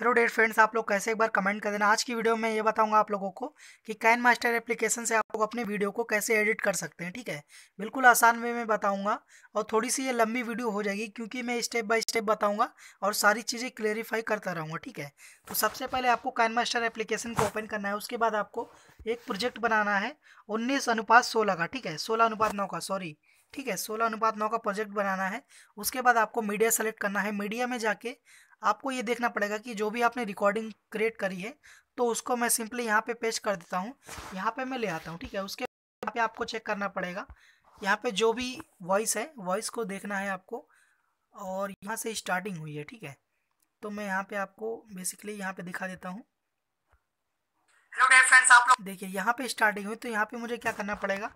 Hello dare friends, आप लोग कैसे एक बार कमेंट कर देना। आज की वीडियो में ये बताऊँगा आप लोगों को कि कैन मास्टर एप्लीकेशन से आप लोग अपने वीडियो को कैसे एडिट कर सकते हैं, ठीक है? बिल्कुल आसान वे में बताऊँगा और थोड़ी सी ये लंबी वीडियो हो जाएगी क्योंकि मैं स्टेप बाय स्टेप बताऊँगा और सारी चीज़ें क्लेरिफाई करता रहूँगा, ठीक है? तो सबसे पहले आपको कैन मास्टर एप्लीकेशन को ओपन करना है। उसके बाद आपको एक प्रोजेक्ट बनाना है, उन्नीस अनुपात सोलह का, ठीक है? सोलह अनुपात नौ का, सॉरी। ठीक है सोलह अनुपात नौ का प्रोजेक्ट बनाना है उसके बाद आपको मीडिया सेलेक्ट करना है। मीडिया में जाके आपको ये देखना पड़ेगा कि जो भी आपने रिकॉर्डिंग क्रिएट करी है तो उसको मैं सिंपली यहाँ पे पेश कर देता हूँ यहाँ पे मैं ले आता हूँ ठीक है। उसके यहाँ पे आपको चेक करना पड़ेगा यहाँ पे जो भी वॉइस है वॉइस को देखना है आपको और यहाँ से स्टार्टिंग हुई है ठीक है। तो मैं यहाँ पे आपको बेसिकली यहाँ पे दिखा देता हूँ। हेलो फ्रेंड्स आप लोग देखिए यहाँ पे स्टार्टिंग हुई तो यहाँ पे मुझे क्या करना पड़ेगा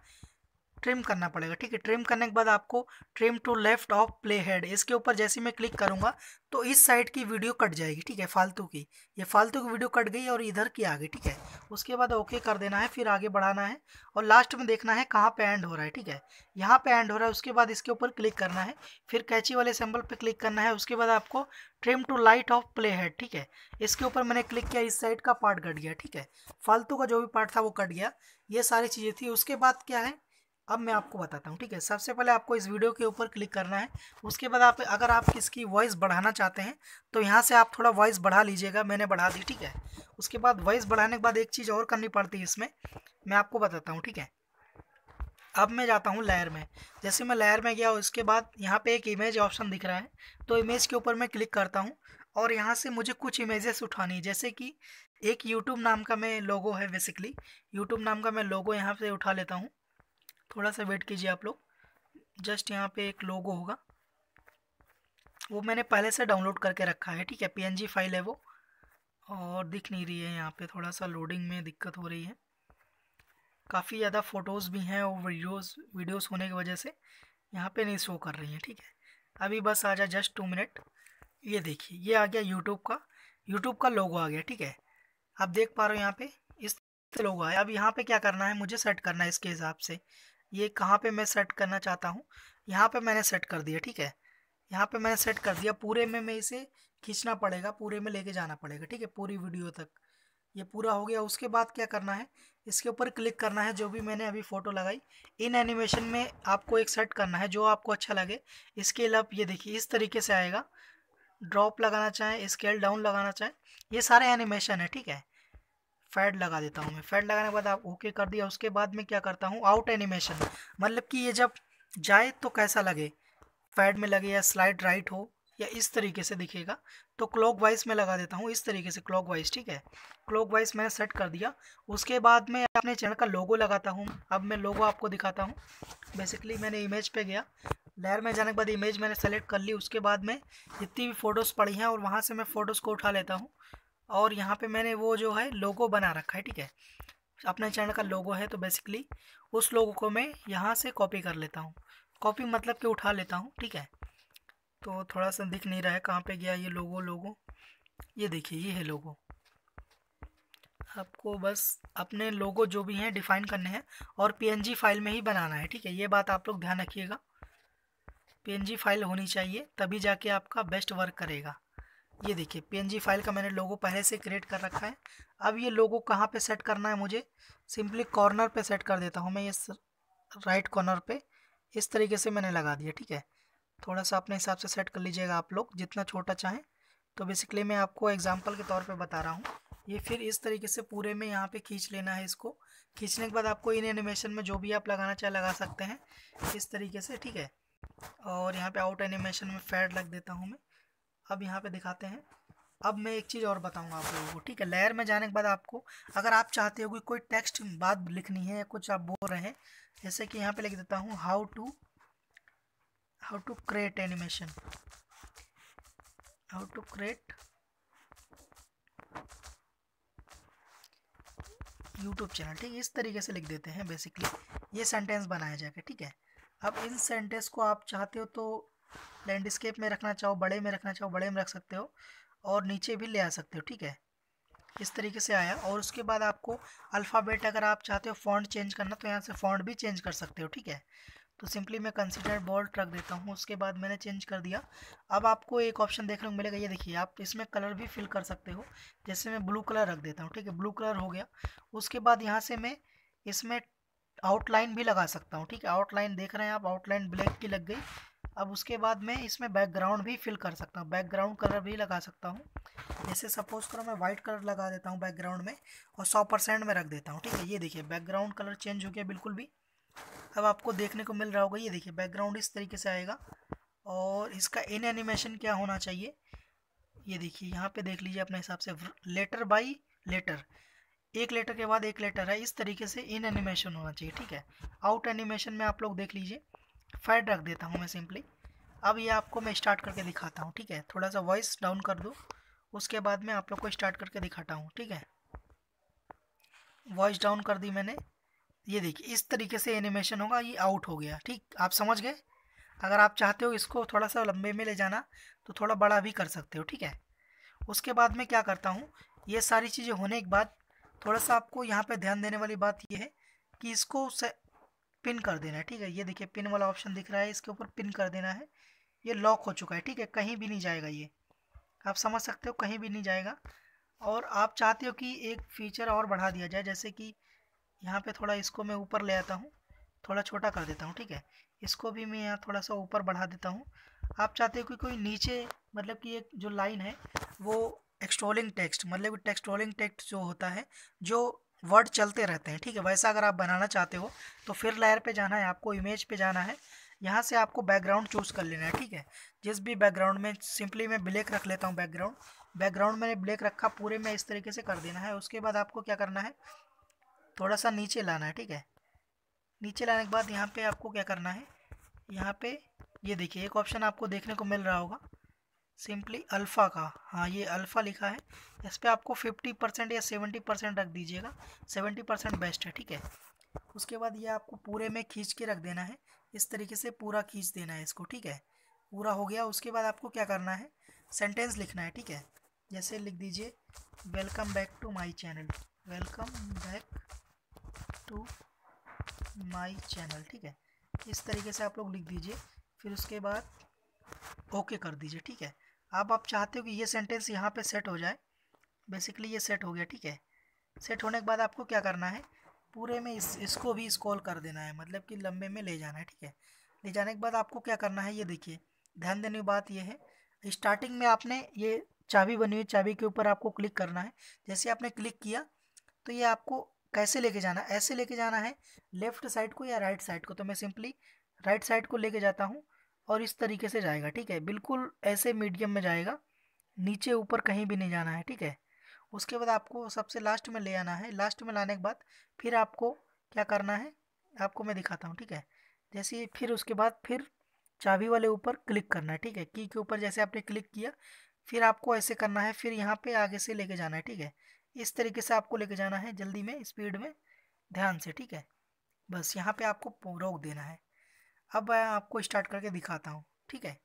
ट्रिम करना पड़ेगा, ठीक है? ट्रिम करने के बाद आपको trim to left of playhead इसके ऊपर जैसे मैं क्लिक करूँगा तो इस साइड की वीडियो कट जाएगी, ठीक है? फालतू की। ये फालतू की वीडियो कट गई और इधर की आ गई, ठीक है? उसके बाद ओके कर देना है, फिर आगे बढ़ाना है और लास्ट में देखना है कहाँ पे एंड हो रहा है, ठीक है? यहाँ पे एंड हो रहा है, उसके बाद इसके ऊपर क्लिक करना है, फिर कैची वाले सिंबल पे क्लिक करना है, उसके बाद आपको trim to right of playhead ठीक है? इसके ऊपर मैंने क्लिक किया, इस साइड का पार्ट कट गया, ठीक है? फालतू का जो भी पार्ट था वो कट गया, ये सारी चीज़ें थी। उसके बाद क्या है? अब मैं आपको बताता हूँ, ठीक है? सबसे पहले आपको इस वीडियो के ऊपर क्लिक करना है। उसके बाद आप, अगर आप इसकी वॉइस बढ़ाना चाहते हैं तो यहाँ से आप थोड़ा वॉइस बढ़ा लीजिएगा, मैंने बढ़ा दी, ठीक है? उसके बाद वॉइस बढ़ाने के बाद एक चीज़ और करनी पड़ती है इसमें, मैं आपको बताता हूँ, ठीक है? अब मैं जाता हूँ लेयर में। जैसे मैं लेयर में गया, उसके बाद यहाँ पे एक इमेज ऑप्शन दिख रहा है तो इमेज के ऊपर मैं क्लिक करता हूँ और यहाँ से मुझे कुछ इमेजेस उठानी है। जैसे कि एक यूट्यूब नाम का मैं लोगो है बेसिकली यूट्यूब नाम का मैं लोगो यहाँ से उठा लेता हूँ। थोड़ा सा वेट कीजिए आप लोग। जस्ट यहाँ पे एक लोगो होगा। वो मैंने पहले से डाउनलोड करके रखा है, ठीक है? पीएनजी फ़ाइल है वो। और दिख नहीं रही है यहाँ पे। थोड़ा सा लोडिंग में दिक्कत हो रही है। काफ़ी ज़्यादा फ़ोटोज़ भी हैं और वीडियोस वीडियोस होने की वजह से यहाँ पे नहीं शो कर रही हैं, ठीक है? अभी बस आ जा जस्ट टू मिनट ये देखिए, ये आ गया यूट्यूब का। यूट्यूब का लोगो आ गया, ठीक है? आप देख पा रहे हो यहाँ पे। इस लोगो आया। अब यहाँ पे क्या करना है? मुझे सेट करना है इसके हिसाब से। ये कहाँ पे मैं सेट करना चाहता हूँ? यहाँ पे मैंने सेट कर दिया, ठीक है? यहाँ पे मैंने सेट कर दिया। पूरे में मैं इसे खींचना पड़ेगा, पूरे में लेके जाना पड़ेगा, ठीक है? पूरी वीडियो तक। ये पूरा हो गया। उसके बाद क्या करना है? इसके ऊपर क्लिक करना है जो भी मैंने अभी फ़ोटो लगाई। इन एनिमेशन में आपको एक सेट करना है जो आपको अच्छा लगे। इसके अलावा ये देखिए, इस तरीके से आएगा। ड्रॉप लगाना चाहें, स्केल डाउन लगाना चाहें, ये सारे एनिमेशन है, ठीक है? फैड लगा देता हूँ मैं। फैड लगाने के बाद आप ओके कर दिया, उसके बाद मैं क्या करता हूँ आउट एनिमेशन मतलब कि ये जब जाए तो कैसा लगे? फैड में लगे या स्लाइड राइट हो, या इस तरीके से दिखेगा। तो क्लॉक वाइज में लगा देता हूँ, इस तरीके से क्लॉक वाइज ठीक है? क्लॉक वाइज मैंने सेट कर दिया। उसके बाद मैं अपने चैनल का लोगो लगाता हूँ। अब मैं लोगो आपको दिखाता हूँ। बेसिकली मैंने इमेज पे गया। लेयर में जाने के बाद इमेज मैंने सेलेक्ट कर ली। उसके बाद में जितनी भी फ़ोटोज़ पड़ी हैं और वहाँ से मैं फ़ोटोज़ को उठा लेता हूँ। और यहाँ पे मैंने वो जो है लोगो बना रखा है, ठीक है? अपने चैनल का लोगो है तो बेसिकली उस लोगो को मैं यहाँ से कॉपी कर लेता हूँ। कॉपी मतलब कि उठा लेता हूँ, ठीक है? तो थोड़ा सा दिख नहीं रहा है, कहाँ पे गया ये लोगो लोगो ये देखिए, ये है लोगो आपको बस अपने लोगो जो भी हैं डिफ़ाइन करने हैं और पीएनजी फ़ाइल में ही बनाना है, ठीक है? ये बात आप लोग ध्यान रखिएगा। पीएनजी फ़ाइल होनी चाहिए, तभी जाके आपका बेस्ट वर्क करेगा। ये देखिए पीएनजी फ़ाइल का मैंने लोगो पहले से क्रिएट कर रखा है। अब ये लोगो कहाँ पे सेट करना है मुझे? सिंपली कॉर्नर पे सेट कर देता हूँ मैं ये राइट कॉर्नर पे। इस तरीके से मैंने लगा दिया, ठीक है? थोड़ा सा अपने हिसाब से सेट कर लीजिएगा आप लोग, जितना छोटा चाहें। तो बेसिकली मैं आपको एग्ज़ाम्पल के तौर पर बता रहा हूँ। ये फिर इस तरीके से पूरे में यहाँ पर खींच लेना है इसको। खींचने के बाद आपको इन एनिमेशन में जो भी आप लगाना चाहे लगा सकते हैं। इस तरीके से, ठीक है? और यहाँ पे आउट एनिमेशन में फैड लग देता हूँ मैं। अब यहाँ पे दिखाते हैं। अब मैं एक चीज़ और बताऊँगा आप लोगों को, ठीक है? लेयर में जाने के बाद आपको, अगर आप चाहते हो कि कोई टेक्स्ट बात लिखनी है कुछ आप बोल रहे हैं, जैसे कि यहाँ पे लिख देता हूँ how to how to create animation how to create YouTube channel ठीक इस तरीके से लिख देते हैं बेसिकली ये सेंटेंस बनाया जाएगा, ठीक है? अब इन सेंटेंस को आप चाहते हो तो लैंडस्केप में रखना चाहो, बड़े में रखना चाहो, बड़े में रख सकते हो और नीचे भी ले आ सकते हो, ठीक है? इस तरीके से आया। और उसके बाद आपको अल्फ़ाबेट अगर आप चाहते हो फ़ॉन्ट चेंज करना तो यहाँ से फ़ॉन्ट भी चेंज कर सकते हो, ठीक है? तो सिंपली मैं कंसिडर बोल्ट रख देता हूँ। उसके बाद मैंने चेंज कर दिया। अब आपको एक ऑप्शन देखने को मिलेगा। ये देखिए, आप इसमें कलर भी फिल कर सकते हो। जैसे मैं ब्लू कलर रख देता हूँ, ठीक है? ब्लू कलर हो गया। उसके बाद यहाँ से मैं इसमें आउटलाइन भी लगा सकता हूँ, ठीक है? आउटलाइन देख रहे हैं आप आउटलाइन ब्लैक की लग गई। अब उसके बाद मैं इसमें बैकग्राउंड भी फिल कर सकता हूँ। बैकग्राउंड कलर भी लगा सकता हूँ। जैसे सपोज़ करो मैं वाइट कलर लगा देता हूँ बैकग्राउंड में और सौ परसेंट में रख देता हूँ, ठीक है? ये देखिए बैकग्राउंड कलर चेंज हो गया बिल्कुल भी। अब आपको देखने को मिल रहा होगा, ये देखिए बैकग्राउंड इस तरीके से आएगा। और इसका इन एनिमेशन क्या होना चाहिए? ये देखिए, यहाँ पे देख लीजिए अपने हिसाब से लेटर बाई लेटर एक लेटर के बाद एक लेटर है, इस तरीके से इन एनिमेशन होना चाहिए, ठीक है? आउट एनिमेशन में आप लोग देख लीजिए। फैट रख देता हूँ मैं सिंपली अब ये आपको मैं स्टार्ट करके दिखाता हूँ, ठीक है? थोड़ा सा वॉइस डाउन कर दो, उसके बाद मैं आप लोग को स्टार्ट करके दिखाता हूँ, ठीक है? वॉइस डाउन कर दी मैंने। ये देखिए, इस तरीके से एनिमेशन होगा, ये आउट हो गया, ठीक? आप समझ गए? अगर आप चाहते हो इसको थोड़ा सा लंबे में ले जाना तो थोड़ा बड़ा भी कर सकते हो, ठीक है? उसके बाद मैं क्या करता हूँ, ये सारी चीज़ें होने के बाद थोड़ा सा आपको यहाँ पे ध्यान देने वाली बात ये है कि इसको पिन कर देना है, ठीक है? ये देखिए, पिन वाला ऑप्शन दिख रहा है, इसके ऊपर पिन कर देना है। ये लॉक हो चुका है, ठीक है? कहीं भी नहीं जाएगा ये। आप समझ सकते हो, कहीं भी नहीं जाएगा। और आप चाहते हो कि एक फीचर और बढ़ा दिया जाए, जैसे कि यहाँ पे थोड़ा इसको मैं ऊपर ले आता हूँ, थोड़ा छोटा कर देता हूँ, ठीक है? इसको भी मैं यहाँ थोड़ा सा ऊपर बढ़ा देता हूँ। आप चाहते हो कि कोई नीचे मतलब कि एक जो लाइन है, वो एक्सट्रोलिंग टेक्स्ट मतलब टेक्सट्रोलिंग टेक्स्ट जो होता है, जो वर्ड चलते रहते हैं, ठीक है? वैसा अगर आप बनाना चाहते हो तो फिर लेयर पे जाना है, आपको इमेज पे जाना है। यहाँ से आपको बैकग्राउंड चूज़ कर लेना है, ठीक है? जिस भी बैकग्राउंड में सिंपली मैं ब्लैक रख लेता हूँ बैकग्राउंड बैकग्राउंड मैंने ब्लैक रखा, पूरे में इस तरीके से कर देना है। उसके बाद आपको क्या करना है? थोड़ा सा नीचे लाना है, ठीक है? नीचे लाने के बाद यहाँ पे आपको क्या करना है? यहाँ पे, ये देखिए, एक ऑप्शन आपको देखने को मिल रहा होगा। सिंपली अल्फ़ा का। हाँ ये अल्फ़ा लिखा है। इस पर आपको फिफ्टी परसेंट या सेवेंटी परसेंट रख दीजिएगा। सेवेंटी परसेंट बेस्ट है, ठीक है? उसके बाद ये आपको पूरे में खींच के रख देना है। इस तरीके से पूरा खींच देना है इसको, ठीक है? पूरा हो गया। उसके बाद आपको क्या करना है? सेंटेंस लिखना है, ठीक है? जैसे लिख दीजिए, welcome back to my channel. Welcome back to my channel, ठीक है? इस तरीके से आप लोग लिख दीजिए। फिर उसके बाद ओके कर दीजिए, ठीक है? अब आप चाहते हो कि ये सेंटेंस यहाँ पे सेट हो जाए? बेसिकली ये सेट हो गया, ठीक है? सेट होने के बाद आपको क्या करना है? पूरे में इस, इसको भी स्कॉल कर देना है मतलब कि लंबे में ले जाना है, ठीक है? ले जाने के बाद आपको क्या करना है, ये देखिए, ध्यान देने की बात ये है। स्टार्टिंग में आपने ये चाबी बनी हुई, चाबी के ऊपर आपको क्लिक करना है। जैसे आपने क्लिक किया तो ये आपको कैसे लेके जाना? है ऐसे लेके जाना है लेफ़्ट साइड को या राइट साइड को। तो मैं सिंपली राइट साइड को लेके जाता हूँ। और इस तरीके से जाएगा, ठीक है? बिल्कुल ऐसे मीडियम में जाएगा, नीचे ऊपर कहीं भी नहीं जाना है, ठीक है? उसके बाद आपको सबसे लास्ट में ले आना है लास्ट में लाने के बाद फिर आपको क्या करना है, आपको मैं दिखाता हूँ, ठीक है? जैसे फिर उसके बाद फिर चाबी वाले ऊपर क्लिक करना है, ठीक है? की के ऊपर जैसे आपने क्लिक किया, फिर आपको ऐसे करना है, फिर यहाँ पे आगे से लेके जाना है, ठीक है? इस तरीके से आपको लेके जाना है, जल्दी में स्पीड में, ध्यान से, ठीक है? बस यहाँ पे आपको रोक देना है। अब मैं आपको स्टार्ट करके दिखाता हूँ, ठीक है?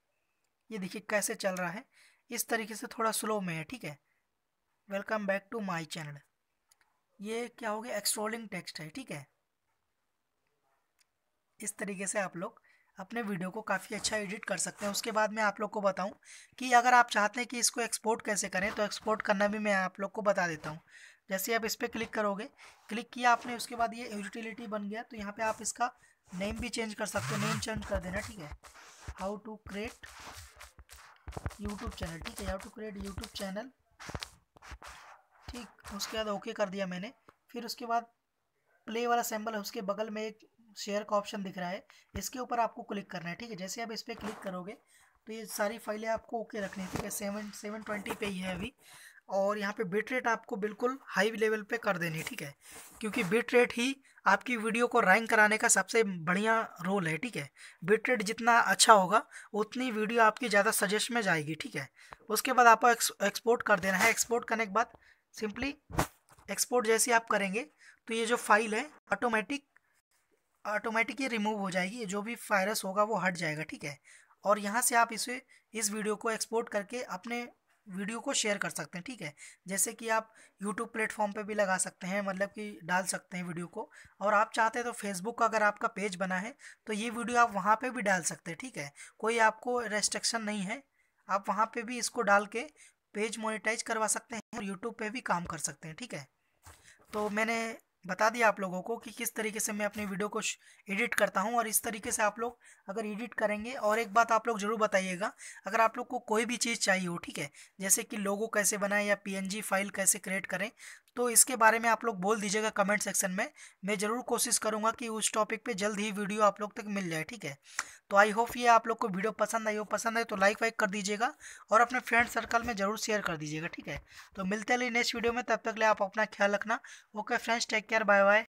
ये देखिए कैसे चल रहा है। इस तरीके से थोड़ा स्लो में है, ठीक है? Welcome back to my channel ये क्या हो गया? एक्सट्रोलिंग टेक्स्ट है, ठीक है? इस तरीके से आप लोग अपने वीडियो को काफ़ी अच्छा एडिट कर सकते हैं। उसके बाद मैं आप लोग को बताऊँ कि अगर आप चाहते हैं कि इसको एक्सपोर्ट कैसे करें तो एक्सपोर्ट करना भी मैं आप लोग को बता देता हूँ। जैसे आप इस पर क्लिक करोगे क्लिक किया आपने, उसके बाद ये यूटिलिटी बन गया तो यहाँ पे आप इसका नेम भी चेंज कर सकते हो नेम चेंज कर देना, ठीक है? How to create YouTube channel ठीक है? How to create YouTube channel ठीक, उसके बाद ओके कर दिया मैंने। फिर उसके बाद प्ले वाला सिंबल है, उसके बगल में एक शेयर का ऑप्शन दिख रहा है। इसके ऊपर आपको क्लिक करना है, ठीक है? जैसे आप इस पर क्लिक करोगे तो ये सारी फाइलें आपको ओके रखनी है, ठीक है? सेवन सेवन ट्वेंटी पे ही है अभी। और यहाँ पे बिट रेट आपको बिल्कुल हाई लेवल पे कर देनी ठीक है? क्योंकि बिट रेट ही आपकी वीडियो को रैंक कराने का सबसे बढ़िया रोल है, ठीक है? बिट रेट जितना अच्छा होगा, उतनी वीडियो आपकी ज़्यादा सजेस्ट में जाएगी, ठीक है? उसके बाद आपको एक्सपोर्ट कर देना है। एक्सपोर्ट करने के बाद सिंपली एक्सपोर्ट जैसे आप करेंगे तो ये जो फ़ाइल है ऑटोमेटिक ऑटोमेटिक ये रिमूव हो जाएगी। जो भी वायरस होगा, वो हट जाएगा, ठीक है? और यहाँ से आप इसे, इस वीडियो को एक्सपोर्ट करके अपने वीडियो को शेयर कर सकते हैं, ठीक है? जैसे कि आप यूट्यूब प्लेटफॉर्म पे भी लगा सकते हैं मतलब कि डाल सकते हैं वीडियो को। और आप चाहते हैं तो फेसबुक का अगर आपका पेज बना है तो ये वीडियो आप वहाँ पे भी डाल सकते हैं, ठीक है? कोई आपको रेस्ट्रिक्शन नहीं है, आप वहाँ पे भी इसको डाल के पेज मोनिटाइज करवा सकते हैं और यूट्यूब पर भी काम कर सकते हैं, ठीक है? तो मैंने बता दिया आप लोगों को कि किस तरीके से मैं अपनी वीडियो को एडिट करता हूँ और इस तरीके से आप लोग अगर एडिट करेंगे और एक बात आप लोग ज़रूर बताइएगा, अगर आप लोग को कोई भी चीज़ चाहिए हो, ठीक है? जैसे कि लोगो कैसे बनाएँ या पीएनजी फ़ाइल कैसे क्रिएट करें तो इसके बारे में आप लोग बोल दीजिएगा कमेंट सेक्शन में। मैं ज़रूर कोशिश करूँगा कि उस टॉपिक पे जल्द ही वीडियो आप लोग तक मिल जाए, ठीक है? तो आई होप ये आप लोग को वीडियो पसंद आई हो। पसंद आए तो लाइक वाइक कर दीजिएगा और अपने फ्रेंड सर्कल में ज़रूर शेयर कर दीजिएगा, ठीक है? तो मिलते हैं नेक्स्ट वीडियो में। तब तक ले आप अपना ख्याल रखना। Okay friends take care bye bye